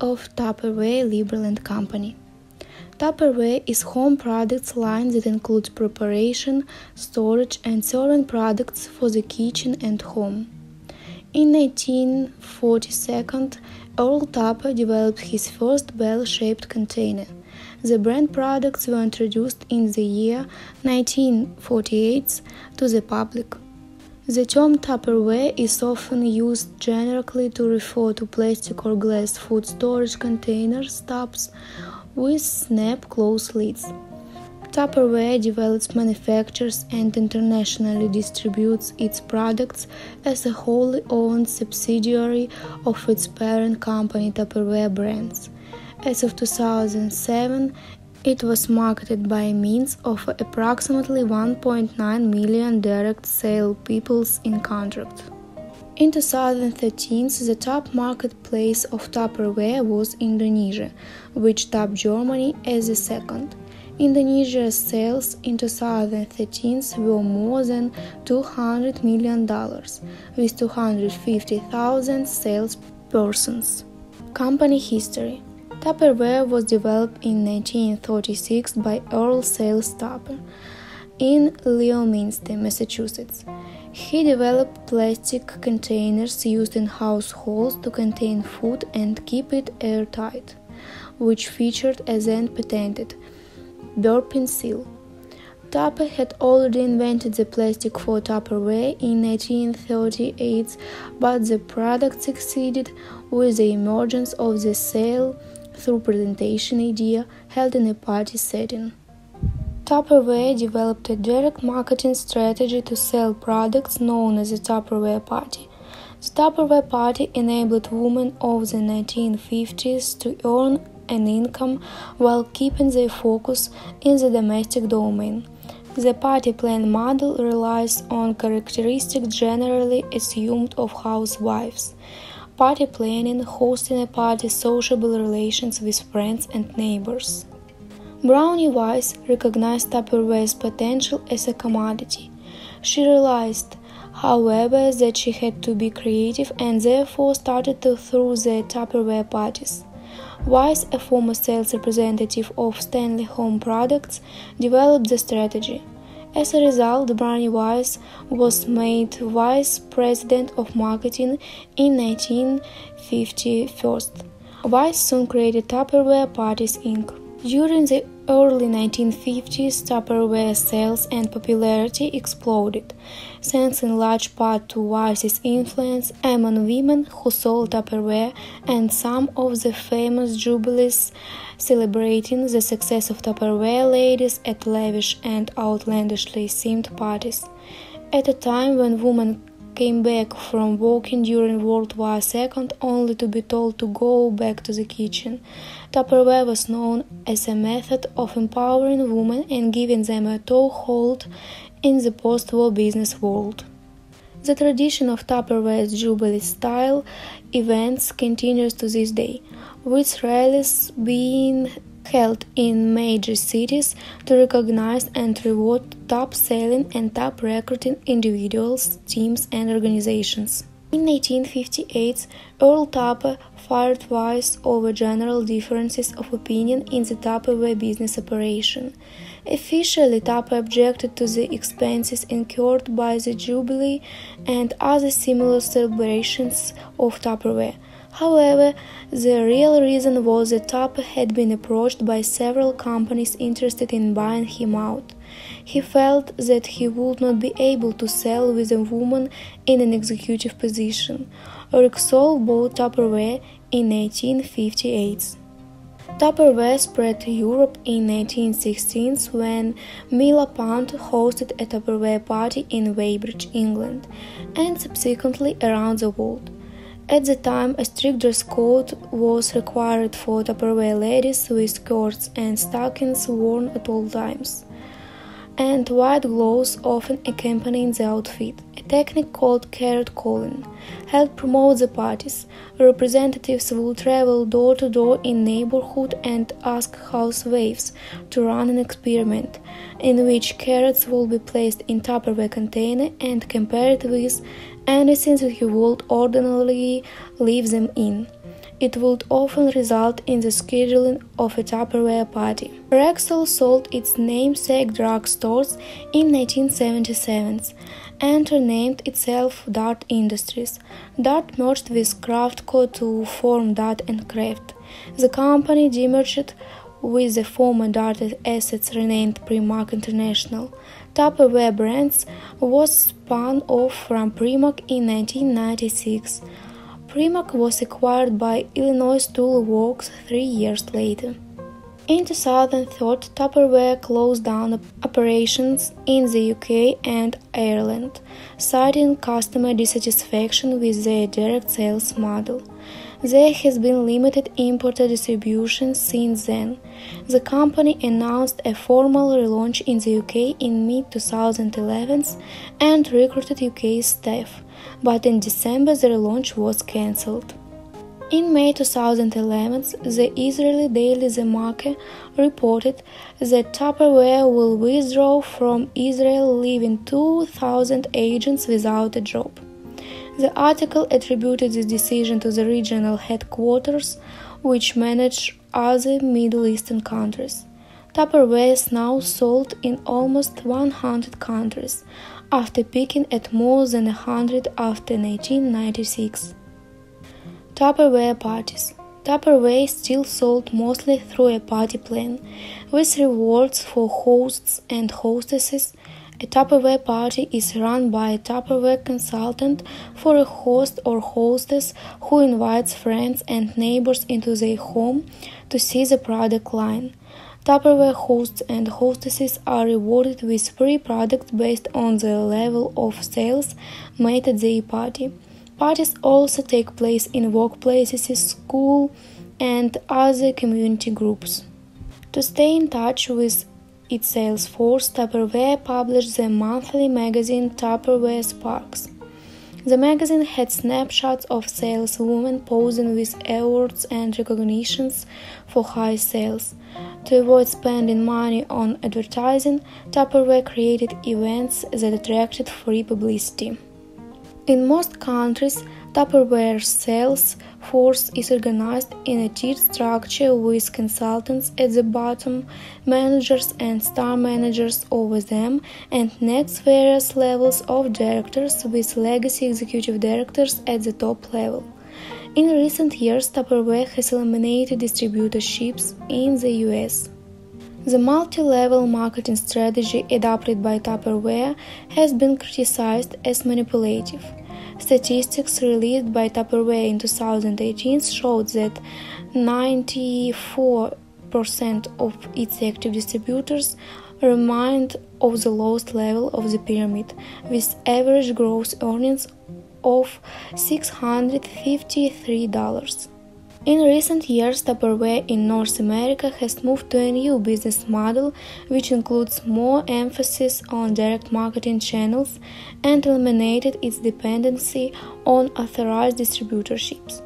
Of Tupperware Liberland Company. Tupperware is home products line that includes preparation, storage, and serving products for the kitchen and home. In 1942, Earl Tupper developed his first bell-shaped container. The brand products were introduced in the year 1948 to the public. The term Tupperware is often used generically to refer to plastic or glass food storage containers tubs with snap close lids. Tupperware develops, manufactures, and internationally distributes its products as a wholly owned subsidiary of its parent company Tupperware Brands. As of 2007, it was marketed by means of approximately 1.9 million direct sale peoples in contract. In 2013, the top marketplace of Tupperware was Indonesia, which topped Germany as the second. Indonesia's sales in 2013 were more than $200 million, with 250,000 salespersons. Company history Tupperware was developed in 1936 by Earl Silas Tupper in Leominster, Massachusetts. He developed plastic containers used in households to contain food and keep it airtight, which featured a then patented burping seal. Tupper had already invented the plastic for Tupperware in 1938, but the product succeeded with the emergence of the sale through presentation idea held in a party setting. Tupperware developed a direct marketing strategy to sell products known as the Tupperware Party. The Tupperware Party enabled women of the 1950s to earn an income while keeping their focus in the domestic domain. The party plan model relies on characteristics generally assumed of housewives party planning, hosting a party, sociable relations with friends and neighbors. Brownie Wise recognized Tupperware's potential as a commodity. She realized, however, that she had to be creative and therefore started to throw the Tupperware parties. Wise, a former sales representative of Stanley Home Products, developed the strategy. As a result, Brownie Wise was made vice president of marketing in 1951. Weiss soon created Tupperware Parties Inc. During the early 1950s, Tupperware sales and popularity exploded, thanks in large part to Wise's influence among women who sold Tupperware and some of the famous jubilees celebrating the success of Tupperware ladies at lavish and outlandishly themed parties. At a time when women came back from working during World War II only to be told to go back to the kitchen. Tupperware was known as a method of empowering women and giving them a toehold in the post-war business world. The tradition of Tupperware's Jubilee style events continues to this day, with rallies being held in major cities to recognize and reward top selling and top recruiting individuals, teams, and organizations. In 1958, Earl Tupper fired Wise over general differences of opinion in the Tupperware business operation. Officially, Tupper objected to the expenses incurred by the Jubilee and other similar celebrations of Tupperware. However, the real reason was that Tupper had been approached by several companies interested in buying him out. He felt that he would not be able to sell with a woman in an executive position. Rexall bought Tupperware in 1858. Tupperware spread to Europe in 1916 when Mila Millapant hosted a Tupperware party in Weybridge, England, and subsequently around the world. At the time, a strict dress code was required for Tupperware ladies with skirts and stockings worn at all times, and white gloves often accompanying the outfit. A technique called carrot calling helped promote the parties. Representatives would travel door to door in neighborhood and ask housewives to run an experiment in which carrots will be placed in Tupperware container and compared with anything that you would ordinarily leave them in. It would often result in the scheduling of a Tupperware party. Rexall sold its namesake drug stores in 1977 and renamed itself Dart Industries. Dart merged with Craftco to form Dart and Kraft. The company demerged with the former Dart assets renamed Premark International. Tupperware Brands was spun off from Premark in 1996. Premark was acquired by Illinois Tool Works three years later. In 2003, Tupperware closed down operations in the UK and Ireland, citing customer dissatisfaction with their direct sales model. There has been limited importer distribution since then. The company announced a formal relaunch in the UK in mid 2011 and recruited UK staff, but in December the relaunch was cancelled. In May 2011, the Israeli daily Marker reported that Tupperware will withdraw from Israel, leaving 2,000 agents without a job. The article attributed this decision to the regional headquarters, which manage other Middle Eastern countries. Tupperware is now sold in almost 100 countries, after peaking at more than 100 after 1996. Tupperware parties. Tupperware still sold mostly through a party plan, with rewards for hosts and hostesses a Tupperware party is run by a Tupperware consultant for a host or hostess who invites friends and neighbors into their home to see the product line. Tupperware hosts and hostesses are rewarded with free products based on the level of sales made at their party. Parties also take place in workplaces, school, and other community groups. To stay in touch with its sales force, Tupperware published the monthly magazine Tupperware Sparks. The magazine had snapshots of saleswomen posing with awards and recognitions for high sales. To avoid spending money on advertising, Tupperware created events that attracted free publicity. In most countries, Tupperware sales force is organized in a tiered structure with consultants at the bottom, managers and star managers over them, and next various levels of directors with legacy executive directors at the top level. In recent years, Tupperware has eliminated distributorships in the US. The multi level marketing strategy adopted by Tupperware has been criticized as manipulative. Statistics released by Tupperware in 2018 showed that 94% of its active distributors remained of the lowest level of the pyramid, with average gross earnings of $653. In recent years, Tupperware in North America has moved to a new business model which includes more emphasis on direct marketing channels and eliminated its dependency on authorized distributorships.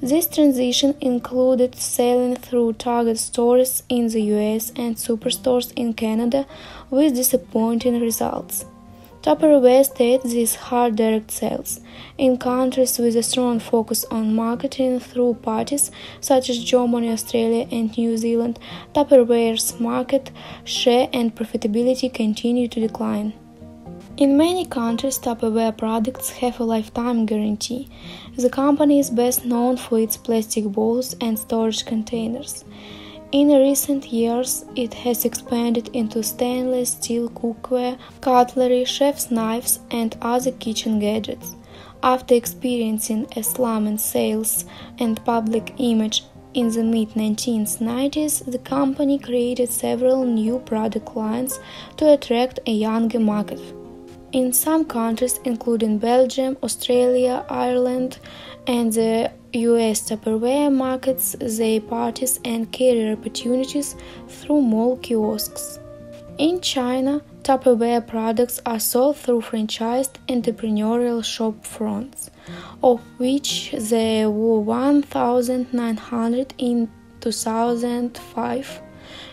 This transition included selling through Target stores in the US and superstores in Canada with disappointing results. Tupperware states these hard direct sales. In countries with a strong focus on marketing through parties such as Germany, Australia, and New Zealand, Tupperware's market share and profitability continue to decline. In many countries, Tupperware products have a lifetime guarantee. The company is best known for its plastic bowls and storage containers. In recent years, it has expanded into stainless steel cookware, cutlery, chef's knives, and other kitchen gadgets. After experiencing a slump in sales and public image in the mid 1990s, the company created several new product lines to attract a younger market. In some countries, including Belgium, Australia, Ireland, and the US Tupperware markets their parties and career opportunities through mall kiosks. In China, Tupperware products are sold through franchised entrepreneurial shop fronts, of which there were 1,900 in 2005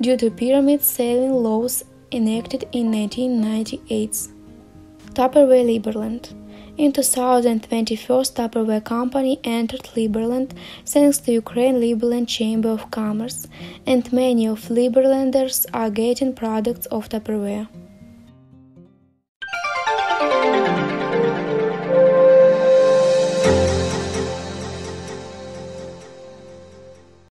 due to pyramid selling laws enacted in 1998. Tupperware Liberland In 2021, Tupperware Company entered Liberland thanks to Ukraine Liberland Chamber of Commerce, and many of Liberlanders are getting products of Tupperware.